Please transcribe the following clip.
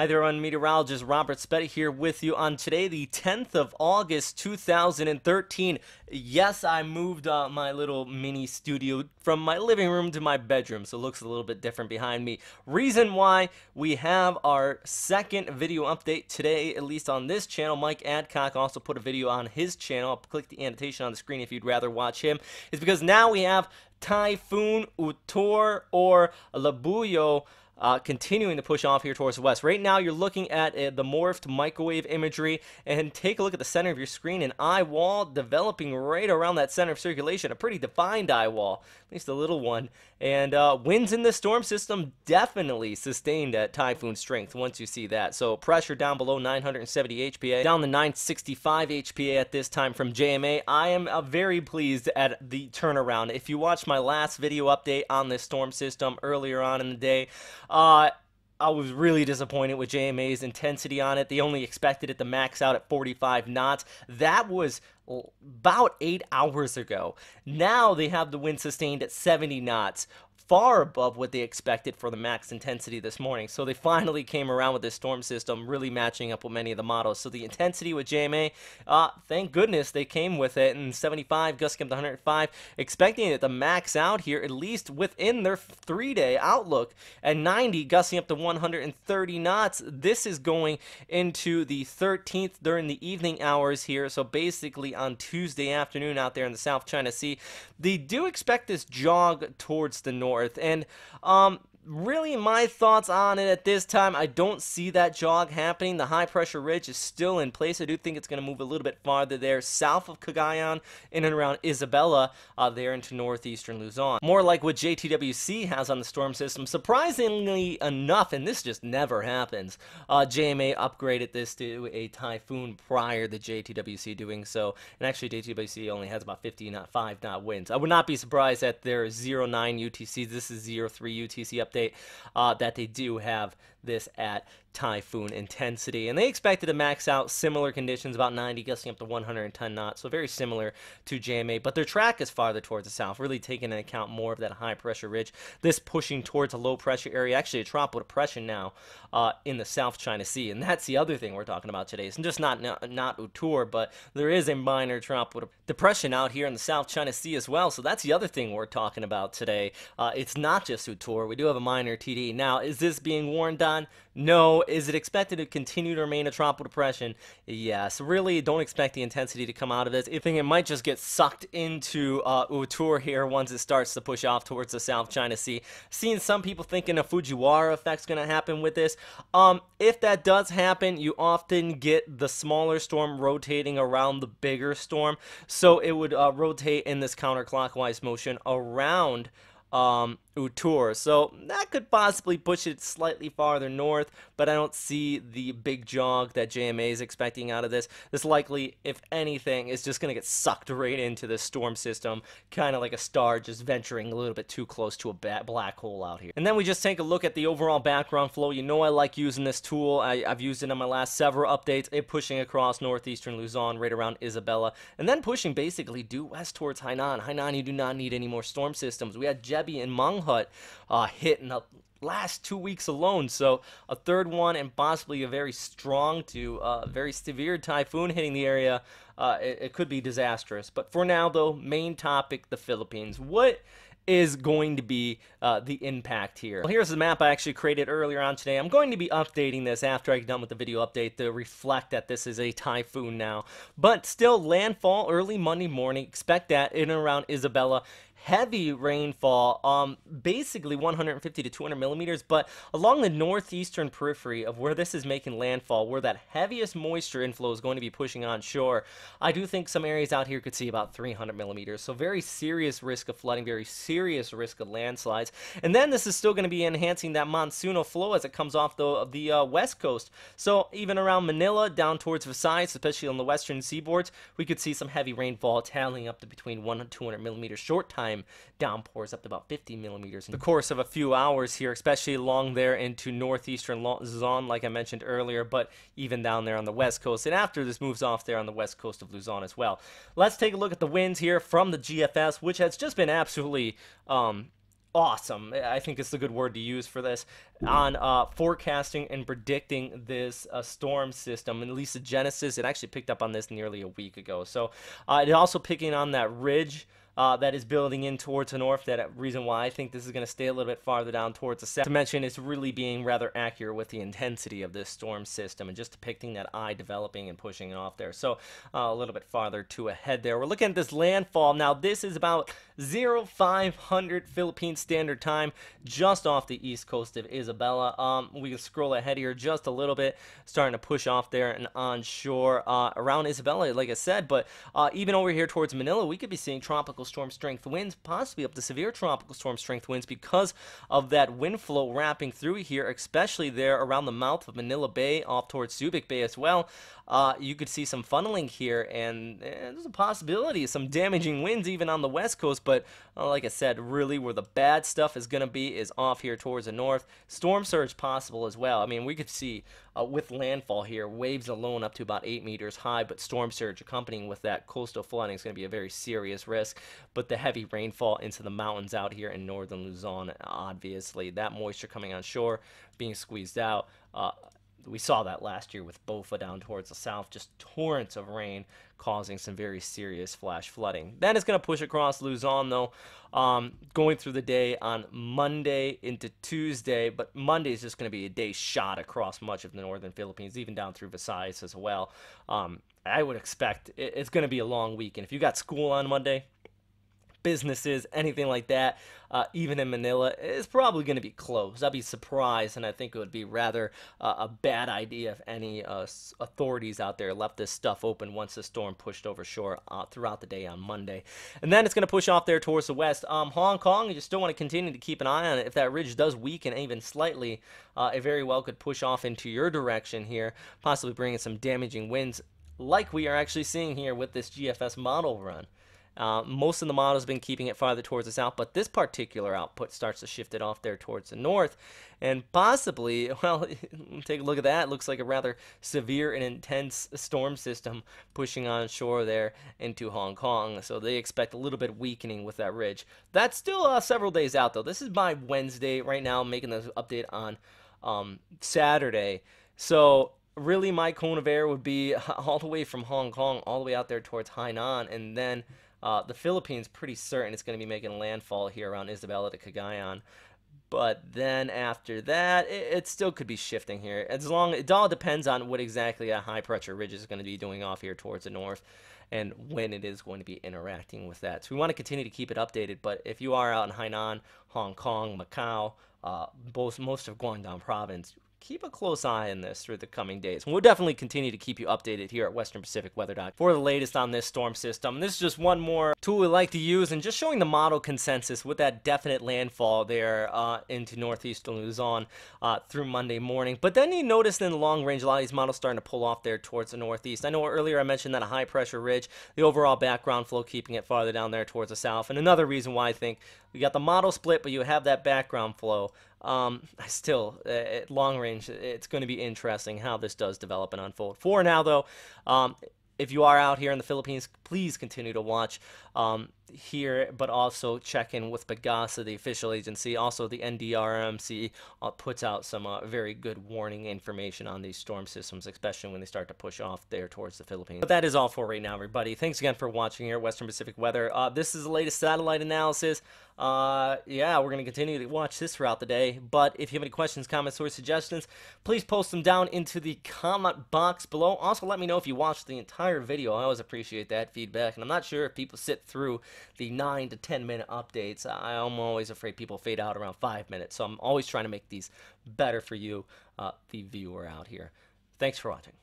Hi there, I'm meteorologist Robert Speta here with you on today, the 10th of August, 2013. Yes, I moved uh, my little mini studio from my living room to my bedroom, so it looks a little bit different behind me. Reason why we have our second video update today, at least on this channel. Mike Adcock also put a video on his channel. I'll click the annotation on the screen if you'd rather watch him. Is because now we have Typhoon Utor or Labuyo uh, continuing to push off here towards the west. Right now, you're looking at uh, the morphed microwave imagery, and take a look at the center of your screen, an eye wall developing right around that center of circulation, a pretty defined eye wall, at least a little one. And uh, winds in the storm system definitely sustained at typhoon strength once you see that. So pressure down below 970 HPA, down to 965 HPA at this time from JMA. I am uh, very pleased at the turnaround. If you watched my last video update on this storm system earlier on in the day, uh, I was really disappointed with JMA's intensity on it. They only expected it to max out at 45 knots. That was about eight hours ago. Now they have the wind sustained at 70 knots far above what they expected for the max intensity this morning. So they finally came around with this storm system, really matching up with many of the models. So the intensity with JMA, uh, thank goodness they came with it. And 75, gusting up to 105, expecting it to max out here, at least within their three-day outlook. At 90, gusting up to 130 knots. This is going into the 13th during the evening hours here. So basically on Tuesday afternoon out there in the South China Sea. They do expect this jog towards the north. And um, really my thoughts on it at this time. I don't see that jog happening. The high pressure ridge is still in place. I do think it's going to move a little bit farther there south of cagayan in and around isabela uh, there into northeastern luzon. More like what jtwc has on the storm system. Surprisingly enough and this just never happens uh, jma upgraded this to a typhoon prior to jtwc doing so. And actually jtwc only has about 50 not 5 knot winds i would not be surprised at their 09 utc this is 03 utc update update uh, that they do have this at typhoon intensity. And they expected to max out similar conditions, about 90, gusting up to 110 knots, so very similar to JMA. But their track is farther towards the south, really taking into account more of that high pressure ridge. This pushing towards a low pressure area, actually a tropical depression now uh, in the South China Sea. And that's the other thing we're talking about today. It's just not, not, not Utor, but there is a minor tropical depression out here in the South China Sea as well. So that's the other thing we're talking about today. Uh, it's not just Utor. We do have a minor TD. Now, is this being warned on? No. Is it expected to continue to remain a tropical depression? Yes. Really, don't expect the intensity to come out of this. I think it might just get sucked into uh, Utor here once it starts to push off towards the South China Sea. Seeing some people thinking a Fujiwara effect's going to happen with this. Um, if that does happen, you often get the smaller storm rotating around the bigger storm. So it would uh, rotate in this counterclockwise motion around um, Utor. So that could possibly push it slightly farther north, but I don't see the big jog that JMA is expecting out of this. This likely, if anything, is just going to get sucked right into the storm system, kind of like a star just venturing a little bit too close to a black hole out here. And then we just take a look at the overall background flow. You know I like using this tool. I, have used it on my last several updates. It pushing across northeastern Luzon right around Isabela, and then pushing basically due west towards Hainan. Hainan, you do not need any more storm systems. We had Jebi and Mangkhut uh, hit in the last two weeks alone. So a third one and possibly a very strong to uh, very severe typhoon hitting the area. Uh, it, it could be disastrous. But for now, though, main topic the Philippines. What is going to be uh, the impact here. Well, here's the map I actually created earlier on today. I'm going to be updating this after I get done with the video update to reflect that this is a typhoon now. But still, landfall early Monday morning. Expect that in and around Isabela heavy rainfall, um, basically 150 to 200 millimeters, but along the northeastern periphery of where this is making landfall, where that heaviest moisture inflow is going to be pushing on shore, I do think some areas out here could see about 300 millimeters. So very serious risk of flooding, very serious risk of landslides. And then this is still going to be enhancing that monsoonal flow as it comes off the, the uh, west coast. So even around Manila, down towards Visayas, especially on the western seaboards, we could see some heavy rainfall tallying up to between 1 and 200 millimeters short time time downpours up to about 50 millimeters in the course of a few hours here, especially along there into northeastern Luzon, like I mentioned earlier, but even down there on the west coast. And after this moves off there on the west coast of Luzon as well. Let's take a look at the winds here from the GFS, which has just been absolutely um, awesome. I think it's the good word to use for this on uh, forecasting and predicting this uh, storm system. And at least the Genesis, it actually picked up on this nearly a week ago. So uh, it also picking on that ridge uh, that is building in towards the north. That reason why I think this is going to stay a little bit farther down towards the south. To mention, it's really being rather accurate with the intensity of this storm system and just depicting that eye developing and pushing it off there. So uh, a little bit farther to ahead there. We're looking at this landfall. Now, this is about 0500 Philippine Standard Time, just off the east coast of Isabela. Um, we can scroll ahead here just a little bit, starting to push off there and onshore uh, around Isabela, like I said. But uh, even over here towards Manila, we could be seeing tropical storm strength winds, possibly up to severe tropical storm strength winds because of that wind flow wrapping through here, especially there around the mouth of Manila Bay, off towards Subic Bay as well. Uh, you could see some funneling here, and eh, there's a possibility of some damaging winds even on the west coast. But uh, like I said, really where the bad stuff is going to be is off here towards the north. Storm surge possible as well. I mean, we could see uh, with landfall here, waves alone up to about 8 meters high, but storm surge accompanying with that coastal flooding is going to be a very serious risk. But the heavy rainfall into the mountains out here in northern Luzon, obviously, that moisture coming on shore, being squeezed out. Uh, we saw that last year with Bopha down towards the south, just torrents of rain causing some very serious flash flooding. Then it's going to push across Luzon, though, um, going through the day on Monday into Tuesday. But Monday is just going to be a day shot across much of the northern Philippines, even down through Visayas as well. Um, I would expect it's going to be a long weekend. If you got school on Monday, businesses, anything like that, uh, even in Manila, is probably going to be closed. I'd be surprised, and I think it would be rather uh, a bad idea if any uh, authorities out there left this stuff open once the storm pushed over shore uh, throughout the day on Monday. And then it's going to push off there towards the west. Um, Hong Kong, you still want to continue to keep an eye on it. If that ridge does weaken even slightly, uh, it very well could push off into your direction here, possibly bringing some damaging winds like we are actually seeing here with this GFS model run. Uh, most of the models have been keeping it farther towards the south, but this particular output starts to shift it off there towards the north. And possibly, well, take a look at that. It looks like a rather severe and intense storm system pushing on shore there into Hong Kong. So they expect a little bit of weakening with that ridge. That's still uh, several days out, though. This is by Wednesday right now, I'm making this update on um, Saturday. So really my cone of air would be all the way from Hong Kong all the way out there towards Hainan and then uh, the Philippines, pretty certain it's going to be making landfall here around Isabela to Cagayan. But then after that, it, it, still could be shifting here. As long it all depends on what exactly a high pressure ridge is going to be doing off here towards the north, and when it is going to be interacting with that. So we want to continue to keep it updated. But if you are out in Hainan, Hong Kong, Macau, uh, both most of Guangdong Province, keep a close eye on this through the coming days. we'll definitely continue to keep you updated here at Western Pacific Weather for the latest on this storm system. this is just one more tool we like to use and just showing the model consensus with that definite landfall there uh, into northeastern Luzon uh, through Monday morning. But then you notice in the long range, a lot of these models starting to pull off there towards the northeast. I know earlier I mentioned that a high pressure ridge, the overall background flow keeping it farther down there towards the south. And another reason why I think we got the model split, but you have that background flow. Um, still, uh, at long range, it's going to be interesting how this does develop and unfold. For now, though, um, if you are out here in the Philippines, please continue to watch um, here, but also check in with Pagasa, the official agency. Also, the NDRMC uh, puts out some uh, very good warning information on these storm systems, especially when they start to push off there towards the Philippines. But that is all for right now, everybody. Thanks again for watching here Western Pacific Weather. Uh, this is the latest satellite analysis. Uh, yeah, we're going to continue to watch this throughout the day. But if you have any questions, comments, or suggestions, please post them down into the comment box below. Also, let me know if you watched the entire video. I always appreciate that feedback. And I'm not sure if people sit through the 9 to 10 minute updates. I'm always afraid people fade out around 5 minutes. So I'm always trying to make these better for you, uh, the viewer out here. Thanks for watching.